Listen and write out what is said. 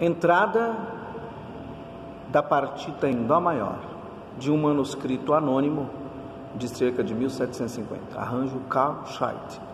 Entrada da partita em Dó maior de um manuscrito anônimo de cerca de 1750. Arranjo Carl Scheidt.